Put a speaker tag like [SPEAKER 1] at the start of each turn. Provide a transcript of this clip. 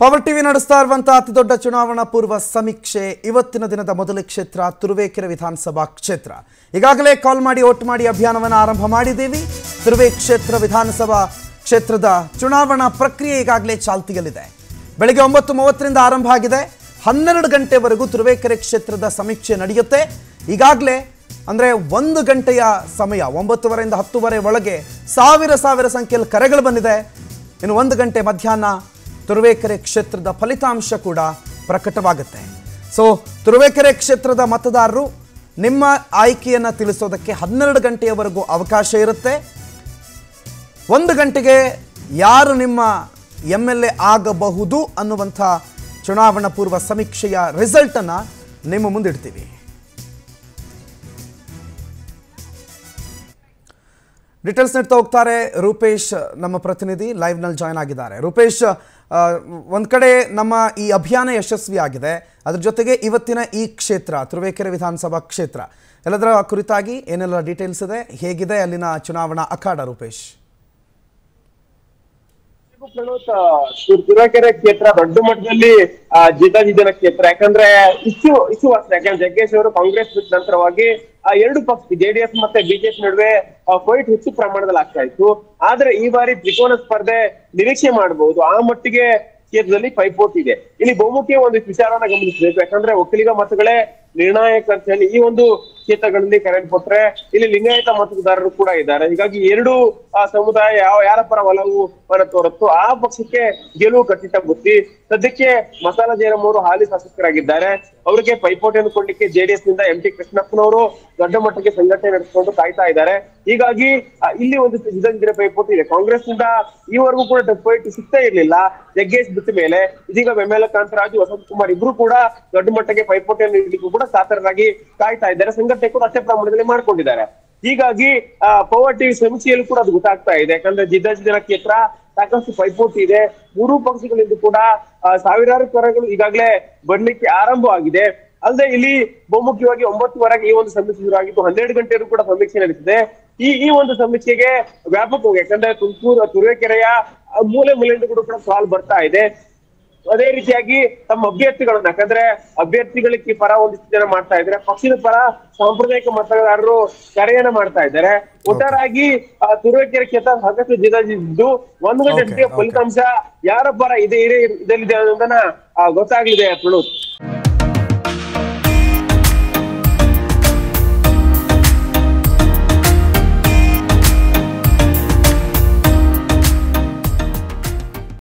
[SPEAKER 1] Power TV ನಡೆಸ್ತಾ ಇರುವಂತಹ ಅತಿದೊಡ್ಡ ಚುನಾವಣಾ ಪೂರ್ವ ಸಮೀಕ್ಷೆ ಇವತ್ತಿನ ದಿನದ ಮೊದಲ ಕ್ಷೇತ್ರ, ತುರುವೇಕೆರೆ ವಿಧಾನಸಭಾ ಕ್ಷೇತ್ರ. ಈಗಾಗಲೇ ಕಾಲ್ ಮಾಡಿ ಓಟ್ ಮಾಡಿ ಅಭಿಯಾನವನ್ನು ಆರಂಭ ಮಾಡಿದ್ದೀವಿ. ತುರುವೆ ಕ್ಷೇತ್ರ ವಿಧಾನಸಭಾ ಕ್ಷೇತ್ರದ ಚುನಾವಣಾ ಪ್ರಕ್ರಿಯೆ ಈಗಾಗಲೇ ಚಾಲ್ತಿಯಲ್ಲಿದೆ. ಬೆಳಗ್ಗೆ ಒಂಬತ್ತು ಮೂವತ್ತರಿಂದ ಆರಂಭ ಆಗಿದೆ. ಹನ್ನೆರಡು ಗಂಟೆವರೆಗೂ ತುರುವೇಕೆರೆ ಕ್ಷೇತ್ರದ ಸಮೀಕ್ಷೆ ನಡೆಯುತ್ತೆ. ಈಗಾಗಲೇ ಅಂದರೆ ಒಂದು ಗಂಟೆಯ ಸಮಯ, ಒಂಬತ್ತುವರೆಯಿಂದ ಹತ್ತುವರೆ ಒಳಗೆ ಸಾವಿರ ಸಾವಿರ ಸಂಖ್ಯೆಯಲ್ಲಿ ಕರೆಗಳು ಬಂದಿದೆ. ಇನ್ನು ಒಂದು ಗಂಟೆ ಮಧ್ಯಾಹ್ನ ತುರುವೇಕೆರೆ ಕ್ಷೇತ್ರದ ಫಲಿತಾಂಶ ಕೂಡ ಪ್ರಕಟವಾಗುತ್ತೆ. ಸೊ ತುರುವೇಕೆರೆ ಕ್ಷೇತ್ರದ ಮತದಾರರು ನಿಮ್ಮ ಆಯ್ಕೆಯನ್ನು ತಿಳಿಸೋದಕ್ಕೆ ಹನ್ನೆರಡು ಗಂಟೆಯವರೆಗೂ ಅವಕಾಶ ಇರುತ್ತೆ. ಒಂದು ಗಂಟೆಗೆ ಯಾರು ನಿಮ್ಮ ಎಂ ಎಲ್ ಎ ಆಗಬಹುದು ಅನ್ನುವಂಥ ಚುನಾವಣಾ ಪೂರ್ವ ಸಮೀಕ್ಷೆಯ ರಿಸಲ್ಟನ್ನು ನಿಮ್ಮ ಮುಂದಿಡ್ತೀವಿ. ಡೀಟೇಲ್ಸ್ ನೀಡ್ತಾ ಹೋಗ್ತಾರೆ. ರೂಪೇಶ್, ನಮ್ಮ ಪ್ರತಿನಿಧಿ ಲೈವ್ನಲ್ಲಿ ಜಾಯ್ನ್ ಆಗಿದ್ದಾರೆ. ರೂಪೇಶ್ ಒಂದು ಕಡೆ ನಮ್ಮ ಈ ಅಭಿಯಾನ ಯಶಸ್ವಿ ಆಗಿದೆ. ಅದ್ರ ಜೊತೆಗೆ ಇವತ್ತಿನ ಈ ಕ್ಷೇತ್ರ, ತುರುವೇಕೆರೆ ವಿಧಾನಸಭಾ ಕ್ಷೇತ್ರ, ಎಲ್ಲದರ ಕುರಿತಾಗಿ ಏನೆಲ್ಲ ಡೀಟೇಲ್ಸ್ ಇದೆ? ಹೇಗಿದೆ ಅಲ್ಲಿನ ಚುನಾವಣಾ ಅಖಾಡ, ರೂಪೇಶ್?
[SPEAKER 2] ಪ್ರಣೋತ್ ತುರುವೇಕೆರೆ ಕ್ಷೇತ್ರ ದೊಡ್ಡ ಮಟ್ಟದಲ್ಲಿ ಜಿದ್ದಾಜಿದ್ದನ ಕ್ಷೇತ್ರ. ಯಾಕಂದ್ರೆ ಇಚ್ಚು ಇಚ್ಚು ವರ್ಷ, ಯಾಕಂದ್ರೆ ಜಗ್ಗೇಶ್ ಅವರು ಕಾಂಗ್ರೆಸ್ ಬಿಟ್ಟ ನಂತರವಾಗಿ, ಆ, ಎರಡು ಪಕ್ಷ ಜೆಡಿಎಸ್ ಮತ್ತೆ ಬಿಜೆಪಿ ನಡುವೆ ಫೈಟ್ ಹೆಚ್ಚು ಪ್ರಮಾಣದಲ್ಲಿ ಆಗ್ತಾ ಇತ್ತು. ಆದ್ರೆ ಈ ಬಾರಿ ತ್ರಿಕೋನ ಸ್ಪರ್ಧೆ ನಿರೀಕ್ಷೆ ಮಾಡಬಹುದು ಆ ಮಟ್ಟಿಗೆ ಕ್ಷೇತ್ರದಲ್ಲಿ ಪೈಪೋಟಿ ಇದೆ. ಇಲ್ಲಿ ಬಹುಮುಖ್ಯ ಒಂದು ವಿಚಾರವನ್ನ ಗಮನಿಸಬೇಕು. ಯಾಕಂದ್ರೆ ಒಕ್ಕಲಿಗ ಮತಗಳೇ ನಿರ್ಣಾಯಕ ಅಂತ ಹೇಳಿ ಈ ಒಂದು ಕ್ಷೇತ್ರಗಳಲ್ಲಿ ಕರೆಂಟ್ ಕೊಟ್ರೆ ಇಲ್ಲಿ ಲಿಂಗಾಯತ ಮತದಾರರು ಕೂಡ ಇದ್ದಾರೆ. ಹೀಗಾಗಿ ಎರಡು ಆ, ಸಮುದಾಯ ಯಾವ ಯಾರ ಪರ ಒಲವು ಪರ ತೋರುತ್ತೋ ಆ ಪಕ್ಷಕ್ಕೆ ಗೆಲುವು ಖಚಿತ ಬುದ್ಧಿ. ಸದ್ಯಕ್ಕೆ ಮಸಾಲ ಜಯರಾಮ್ ಹಾಲಿ ಶಾಸಕರಾಗಿದ್ದಾರೆ. ಅವರಿಗೆ ಪೈಪೋಟಿಯನ್ನು ಕೊಡ್ಲಿಕ್ಕೆ ಜೆಡಿಎಸ್ನಿಂದ ಎಂ ಟಿ ಕೃಷ್ಣಪ್ಪನವರು ದೊಡ್ಡ ಮಟ್ಟಕ್ಕೆ ಸಂಘಟನೆ ನಡೆಸಿಕೊಂಡು ಕಾಯ್ತಾ ಇದ್ದಾರೆ. ಹೀಗಾಗಿ ಇಲ್ಲಿ ಒಂದು ಜಿದ್ದ ಪೈಪೋಟಿ ಇದೆ. ಕಾಂಗ್ರೆಸ್ನಿಂದ ಈವರೆಗೂ ಕೂಡ ಫೈಟ್ ಸಿಗ್ತಾ ಇರಲಿಲ್ಲ. ಜಗ್ಗೇಶ್ ಬಿಟ್ಟ ಮೇಲೆ ಇದೀಗ ಬೆಮ್ಮೆಲ ಕಾಂತರಾಜು ವಸಂತ್ ಕುಮಾರ್ ಇಬ್ರು ಕೂಡ ದೊಡ್ಡ ಮಟ್ಟಕ್ಕೆ ಪೈಪೋಟಿಯನ್ನು ನೀಡಲಿಕ್ಕೂ ಕೂಡ ಕಾತರರಾಗಿ ಕಾಯ್ತಾ ಇದ್ದಾರೆ. ಸಂಘಟನೆ ಕೂಡ ಅಷ್ಟೇ ಪ್ರಮಾಣದಲ್ಲಿ ಮಾಡ್ಕೊಂಡಿದ್ದಾರೆ. ಹೀಗಾಗಿ ಪವರ್ಟಿ ಸಮಿತಿಯಲ್ಲೂ ಕೂಡ ಅದು ಗೊತ್ತಾಗ್ತಾ ಇದೆ. ಯಾಕಂದ್ರೆ ಜಿದ್ದಾಜಿದ್ದನ ಕ್ಷೇತ್ರ ಸಾಕಷ್ಟು ಪೈಪೋಟಿ ಇದೆ. ಮೂರು ಪಕ್ಷಗಳಿಂದ ಕೂಡ ಸಾವಿರಾರು ಕರಗಳು ಈಗಾಗಲೇ ಬರ್ಲಿಕ್ಕೆ ಆರಂಭ ಆಗಿದೆ. ಅಲ್ಲದೆ ಇಲ್ಲಿ ಬಹುಮುಖ್ಯವಾಗಿ ಒಂಬತ್ತುವರೆಗೆ ಈ ಒಂದು ಸಮೀಕ್ಷೆ ಶುರು ಆಗಿತ್ತು ಹನ್ನೆರಡು ಗಂಟೆಯೂ ಕೂಡ ಸಮೀಕ್ಷೆ ನಡೆಸಿದೆ. ಈ ಈ ಒಂದು ಸಮೀಕ್ಷೆಗೆ ವ್ಯಾಪಕವಾಗಿ, ಯಾಕಂದ್ರೆ ತುಮಕೂರು, ತುರುವೇಕೆರೆಯ ಮೂಲೆ ಮೂಲೆಯಿಂದ ಕೂಡ ಕೂಡ ಕಾಲ್ ಬರ್ತಾ ಇದೆ. ಅದೇ ರೀತಿಯಾಗಿ ತಮ್ಮ ಅಭ್ಯರ್ಥಿಗಳನ್ನ ಯಾಕಂದ್ರೆ ಅಭ್ಯರ್ಥಿಗಳಿಗೆ ಪರ ಒಂದಿಷ್ಟು ಜನ ಮಾಡ್ತಾ ಇದ್ರೆ ಪಕ್ಷದ ಪರ ಸಾಂಪ್ರದಾಯಿಕ ಮತದಾರರು ಕರೆಯನ್ನ ಮಾಡ್ತಾ ಇದ್ದಾರೆ. ಒಟ್ಟಾರಾಗಿ ಆ, ತುರುವೇಕೆರೆ ಕ್ಷೇತ್ರ ಸಾಕಷ್ಟು ಜಿದ್ದಾಜಿದ್ದು ಒಂದು ಗಂಟೆ. ಫಲಿತಾಂಶ ಯಾರ ಪರ ಇದೆ ಇದೆ ಇದಲ್ಲಿದೆ ಅನ್ನೋದನ್ನ ಗೊತ್ತಾಗ್ಲಿದೆ ಪ್ರಣೋತ್